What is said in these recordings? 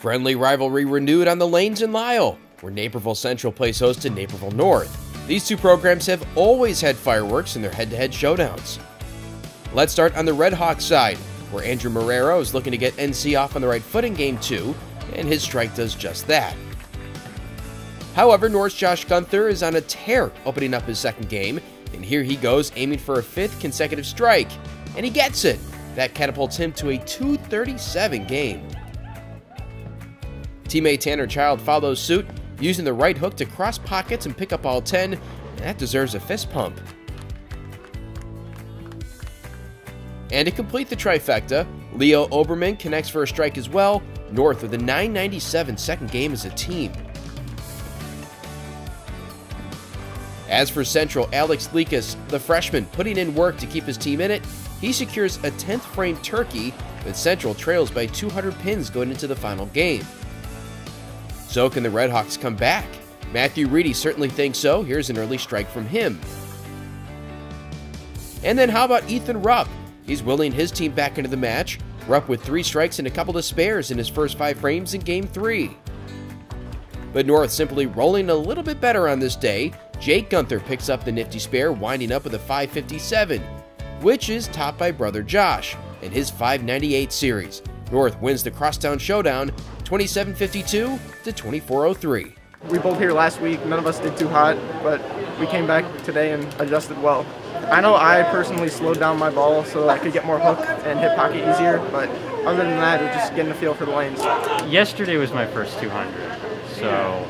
Friendly rivalry renewed on the lanes in Lisle, where Naperville Central plays host to Naperville North. These two programs have always had fireworks in their head to head showdowns. Let's start on the Red Hawks side, where Andrew Marrero is looking to get NC off on the right foot in game two, and his strike does just that. However, North's Josh Gunther is on a tear opening up his second game, and here he goes aiming for a fifth consecutive strike, and he gets it. That catapults him to a 237 game. Teammate Tanner Child follows suit, using the right hook to cross pockets and pick up all 10, and that deserves a fist pump. And to complete the trifecta, Leo Oberman connects for a strike as well, North with a 997 second game as a team. As for Central, Alex Leakeas, the freshman, putting in work to keep his team in it, he secures a 10th frame turkey, but Central trails by 200 pins going into the final game. So can the Redhawks come back? Matthew Reedy certainly thinks so. Here's an early strike from him. And then how about Ethan Rupp? He's willing his team back into the match. Rupp with three strikes and a couple of spares in his first five frames in game three. But North simply rolling a little bit better on this day. Jake Gunther picks up the nifty spare, winding up with a 557, which is topped by brother Josh in his 598 series. North wins the crosstown showdown 2752 to 2403. We bowled here last week. None of us did too hot, but we came back today and adjusted well. I know I personally slowed down my ball so I could get more hook and hit pocket easier, but other than that, it was just getting a feel for the lanes. Yesterday was my first 200, so you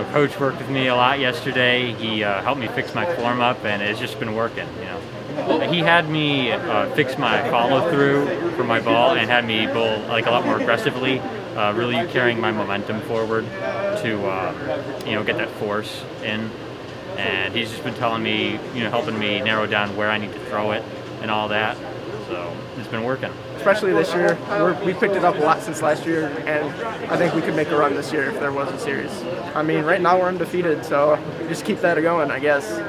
know, coach worked with me a lot yesterday. He uh, helped me fix my form up, and it's just been working. You know. He had me uh, fix my follow through for my ball and had me bowl like a lot more aggressively, uh, really carrying my momentum forward to uh, you know get that force in. And he's just been telling me, you know, helping me narrow down where I need to throw it and all that. So it's been working. Especially this year, we picked it up a lot since last year, and I think we could make a run this year if there was a series. I mean, right now we're undefeated, so just keep that going, I guess.